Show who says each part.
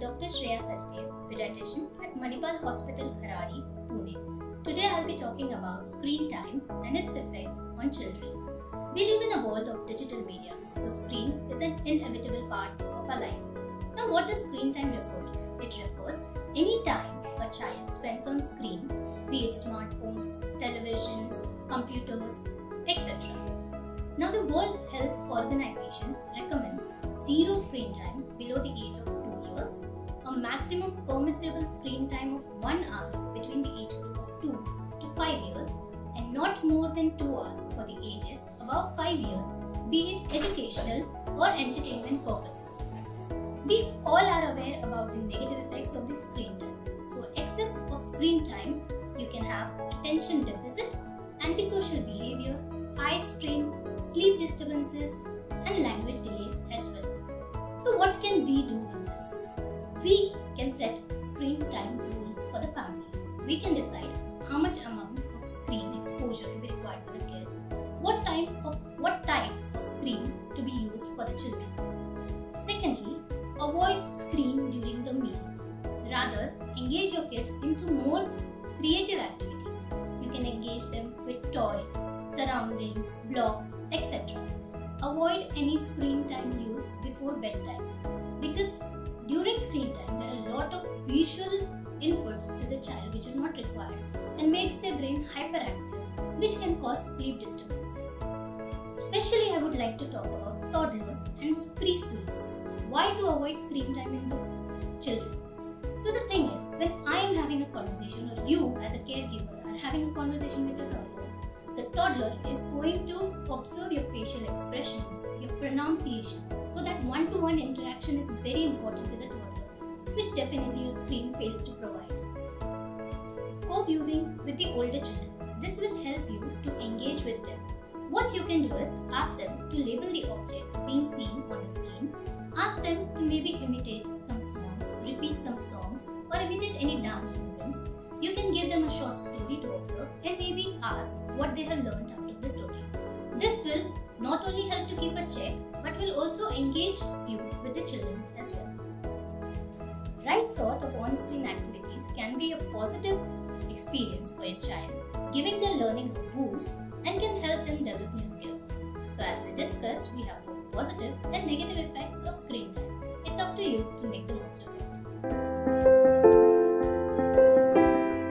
Speaker 1: Shreya Sachdeo, pediatrician at Manipal Hospital, Kharadi, Pune. Today I'll be talking about screen time and its effects on children. We live in a world of digital media, so screen is an inevitable part of our lives. Now, what does screen time refer to? It refers any time a child spends on screen, be it smartphones, televisions, computers, etc. Now, the World Health Organization recommends zero screen time below the age of 2 a maximum permissible screen time of 1 hour between the age group of 2 to 5 years, and not more than 2 hours for the ages above 5 years, be it educational or entertainment purposes. We all are aware about the negative effects of the screen time. So, excess of screen time, you can have attention deficit, antisocial behavior, eye strain, sleep disturbances, and language delays as well. So, what can we do We can decide how much amount of screen exposure to be required for the kids, what type of what type of screen to be used for the children. Secondly, avoid screen during the meals. Rather, engage your kids into more creative activities. You can engage them with toys, surroundings, blocks, etc. Avoid any screen time use before bedtime because during screen time there are a lot of visual inputs to the child which are not required and makes their brain hyperactive which can cause sleep disturbances. Especially I would like to talk about toddlers and preschoolers. Why to avoid screen time in those children? So the thing is, when I am having a conversation or you as a caregiver are having a conversation with your toddler, the toddler is going to observe your facial expressions, your pronunciations, so that one-to-one interaction is very important with the toddler, which definitely your screen fails to provide. Co-viewing with the older children. This will help you to engage with them. What you can do is ask them to label the objects being seen on the screen Ask them to maybe imitate some songs, repeat some songs, or imitate any dance movements. You can give them a short story to observe and maybe ask what they have learned out of the story. This will not only help to keep a check but will also engage you with the children as well. Right sort of on screen activities can be a positive experience for your child, giving their learning a boost and can help them develop new skills. So, as we discussed, we have both positive and negative effects of screen time.